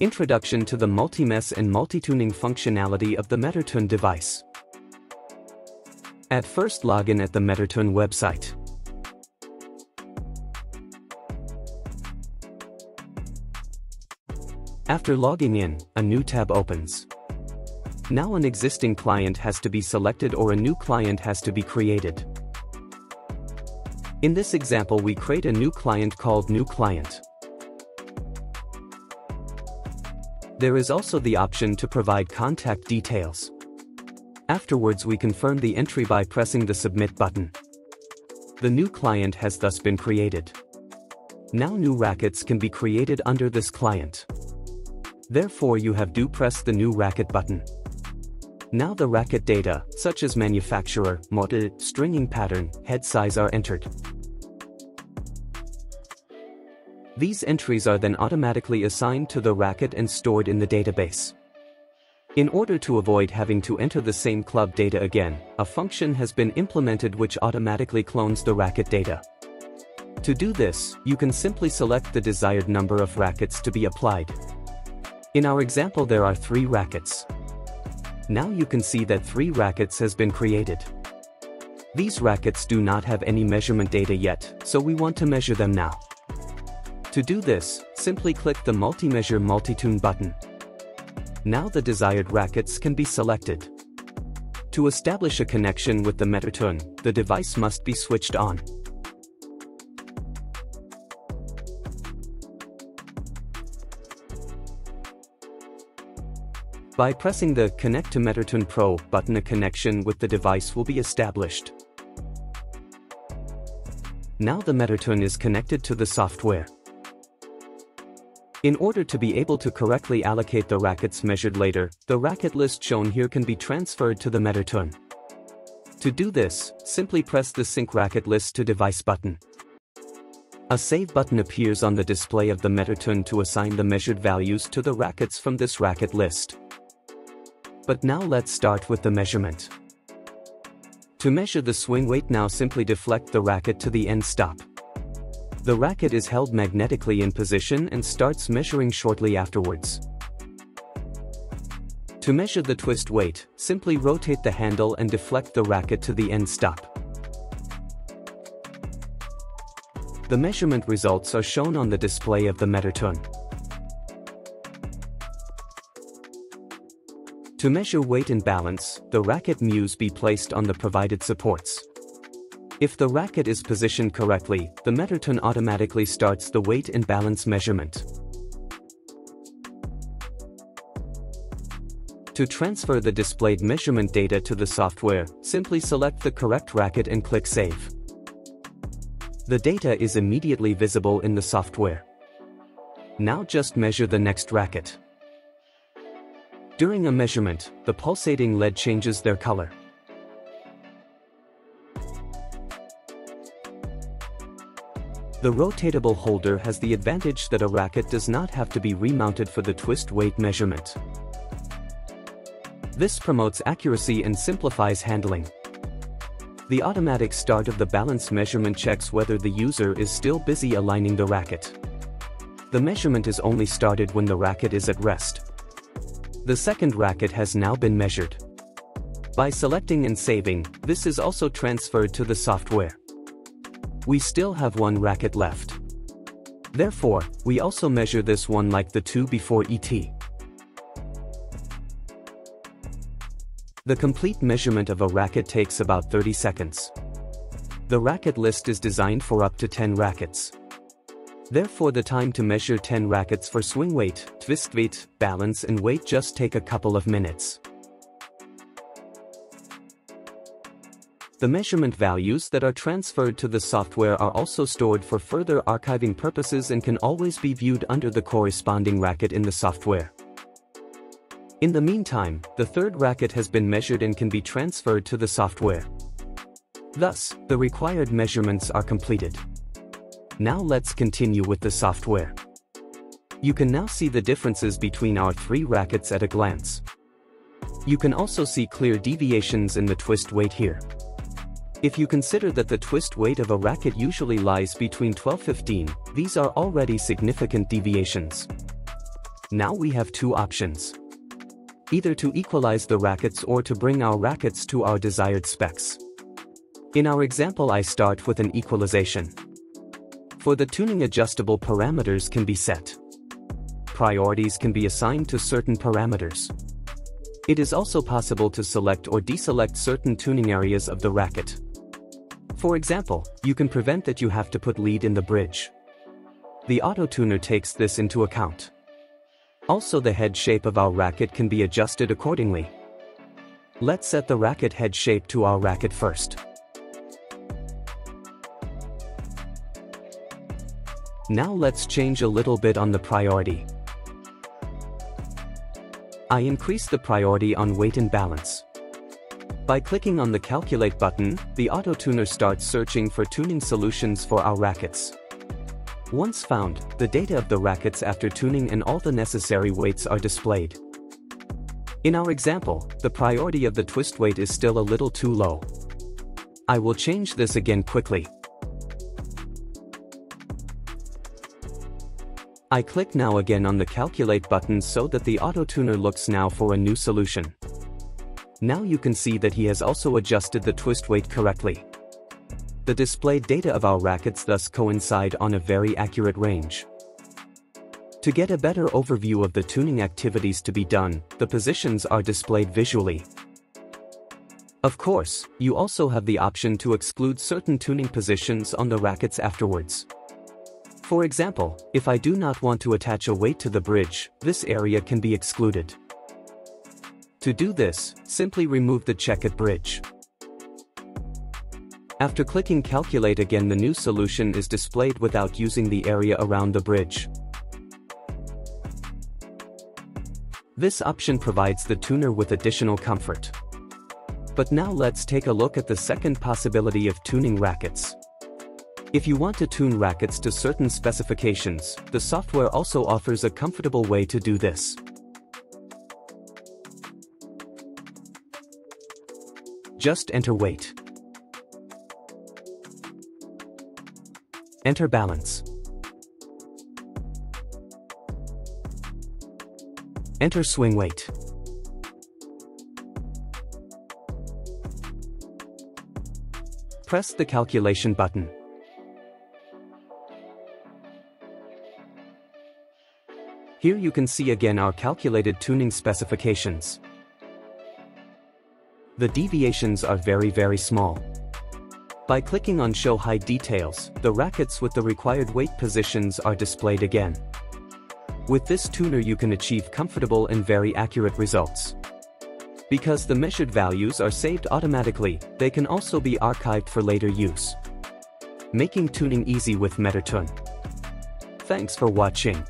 Introduction to the multi-measure and multi-tuning functionality of the Metortune device. At first login at the Metortune website. After logging in, a new tab opens. Now an existing client has to be selected or a new client has to be created. In this example we create a new client called new client. There is also the option to provide contact details. Afterwards we confirm the entry by pressing the submit button. The new client has thus been created. Now new rackets can be created under this client. Therefore you have to press the new racket button. Now the racket data, such as manufacturer, model, stringing pattern, head size are entered. These entries are then automatically assigned to the racket and stored in the database. In order to avoid having to enter the same club data again, a function has been implemented which automatically clones the racket data. To do this, you can simply select the desired number of rackets to be applied. In our example there are three rackets. Now you can see that three rackets has been created. These rackets do not have any measurement data yet, so we want to measure them now. To do this, simply click the Multi-Measure Multi-Tune button. Now the desired rackets can be selected. To establish a connection with the Metortune, the device must be switched on. By pressing the Connect to Metortune Pro button a connection with the device will be established. Now the Metortune is connected to the software. In order to be able to correctly allocate the rackets measured later, the racket list shown here can be transferred to the Metortune. To do this, simply press the Sync Racket List to Device button. A Save button appears on the display of the Metortune to assign the measured values to the rackets from this racket list. But now let's start with the measurement. To measure the swing weight now simply deflect the racket to the end stop. The racket is held magnetically in position and starts measuring shortly afterwards. To measure the twist weight, simply rotate the handle and deflect the racket to the end stop. The measurement results are shown on the display of the Metortune. To measure weight and balance, the racket muse be placed on the provided supports. If the racket is positioned correctly, the Metortune automatically starts the weight and balance measurement. To transfer the displayed measurement data to the software, simply select the correct racket and click Save. The data is immediately visible in the software. Now just measure the next racket. During a measurement, the pulsating LED changes their color. The rotatable holder has the advantage that a racket does not have to be remounted for the twist weight measurement. This promotes accuracy and simplifies handling. The automatic start of the balance measurement checks whether the user is still busy aligning the racket. The measurement is only started when the racket is at rest. The second racket has now been measured. By selecting and saving, this is also transferred to the software we still have one racket left. Therefore, we also measure this one like the two before ET. The complete measurement of a racket takes about 30 seconds. The racket list is designed for up to 10 rackets. Therefore the time to measure 10 rackets for swing weight, twist weight, balance and weight just take a couple of minutes. The measurement values that are transferred to the software are also stored for further archiving purposes and can always be viewed under the corresponding racket in the software. In the meantime, the third racket has been measured and can be transferred to the software. Thus, the required measurements are completed. Now let's continue with the software. You can now see the differences between our three rackets at a glance. You can also see clear deviations in the twist weight here. If you consider that the twist weight of a racket usually lies between 12-15, these are already significant deviations. Now we have two options. Either to equalize the rackets or to bring our rackets to our desired specs. In our example I start with an equalization. For the tuning adjustable parameters can be set. Priorities can be assigned to certain parameters. It is also possible to select or deselect certain tuning areas of the racket. For example, you can prevent that you have to put lead in the bridge. The auto-tuner takes this into account. Also the head shape of our racket can be adjusted accordingly. Let's set the racket head shape to our racket first. Now let's change a little bit on the priority. I increase the priority on weight and balance. By clicking on the Calculate button, the auto-tuner starts searching for tuning solutions for our rackets. Once found, the data of the rackets after tuning and all the necessary weights are displayed. In our example, the priority of the twist weight is still a little too low. I will change this again quickly. I click now again on the calculate button so that the auto-tuner looks now for a new solution. Now you can see that he has also adjusted the twist weight correctly. The displayed data of our rackets thus coincide on a very accurate range. To get a better overview of the tuning activities to be done, the positions are displayed visually. Of course, you also have the option to exclude certain tuning positions on the rackets afterwards. For example, if I do not want to attach a weight to the bridge, this area can be excluded. To do this, simply remove the check at bridge. After clicking calculate again the new solution is displayed without using the area around the bridge. This option provides the tuner with additional comfort. But now let's take a look at the second possibility of tuning rackets. If you want to tune rackets to certain specifications, the software also offers a comfortable way to do this. Just enter weight. Enter balance. Enter swing weight. Press the calculation button. Here you can see again our calculated tuning specifications. The deviations are very very small. By clicking on Show High Details, the rackets with the required weight positions are displayed again. With this tuner you can achieve comfortable and very accurate results. Because the measured values are saved automatically, they can also be archived for later use. Making tuning easy with Metortune. Thanks for watching.